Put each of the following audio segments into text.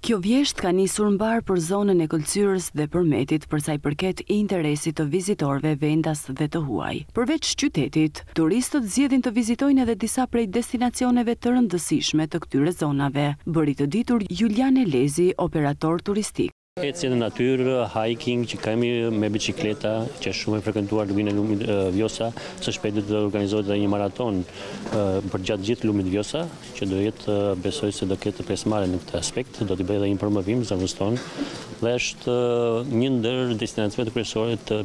Kjo vjeshtë ka nisur mbarë për zonën e Këlcyrës dhe Përmetit për sa i përket interesit të vizitorëve vendas dhe të huaj. Përveç qytetit, turistët zgjedhin të vizitojnë edhe disa prej destinacioneve të rëndësishme të këtyre zonave, bëri të ditur Julian Elezi, operator turistik. Ecje në natyrë, hiking që kemi me biçikleta, që është shumë e frekuentuar luginën e lumit Vjosa, së shpejti do të organizohet dhe një maratonë përgjatë gjithë lumit Vjosa, që do jetë besoj se do ketë pjesëmarrje në këtë aspekt, do t'i bëjë dhe një promovim zonës tonë dhe është një ndër destinacionet kryesore të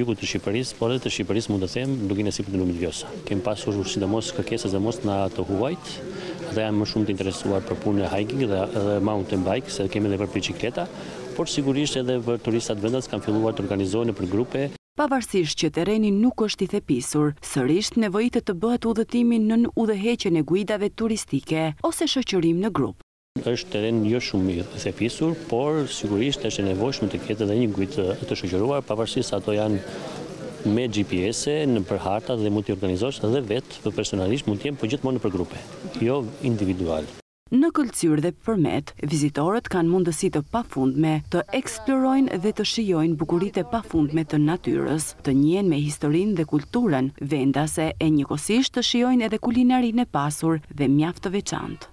jugut të Shqipërisë, por edhe të Shqipërisë mund të them, lugina e sipërme e lumit Vjosa. Kemi pasur sidomos kërkesa sidomos nga të huajt. Ata janë më shumë të interesuar për punën e hiking dhe edhe mountain bike, se kemi edhe për biçikleta, por sigurisht edhe për turistat vendas kanë filluar të organizohen nëpër grupe. Pavarësisht që terreni nuk është i thepisur, sërish nevojitet të bëhet udhëtimi nën udhëheqjen e guidave turistike ose shoqërim në grup. Është terren jo shumë i thepisur, por sigurisht është e nevojshme të ketë edhe një guidë të shoqëruar, pavarësisht se ato janë me GPS-e, nëpër harta dhe mund t'i organizosh edhe vetë personalisht, mund të jenë, po gjithmonë nëpër grupe, jo individual. Në Këlcyrë dhe Përmet, vizitorët kanë mundësi të pafundme të eksplorojnë dhe të shijojnë bukuritë e pafundme të natyrës. të njihen me historinë dhe kulturën vendase e njëkohësisht të shijojnë edhe kulinarinë e pasur dhe mjaft të veçantë.